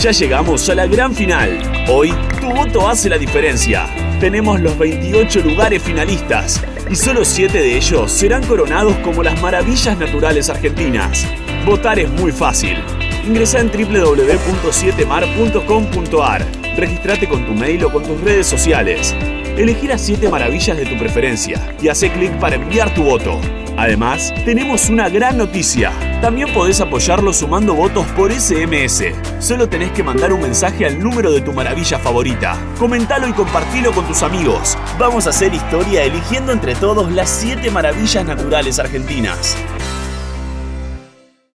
Ya llegamos a la gran final. Hoy, tu voto hace la diferencia. Tenemos los 28 lugares finalistas y solo 7 de ellos serán coronados como las maravillas naturales argentinas. Votar es muy fácil. Ingresa en www.7mar.com.ar. Registrate con tu mail o con tus redes sociales. Elegí las 7 maravillas de tu preferencia y hace clic para enviar tu voto. Además, tenemos una gran noticia. También podés apoyarlo sumando votos por SMS. Solo tenés que mandar un mensaje al número de tu maravilla favorita. Comentalo y compartilo con tus amigos. Vamos a hacer historia eligiendo entre todos las 7 maravillas naturales argentinas.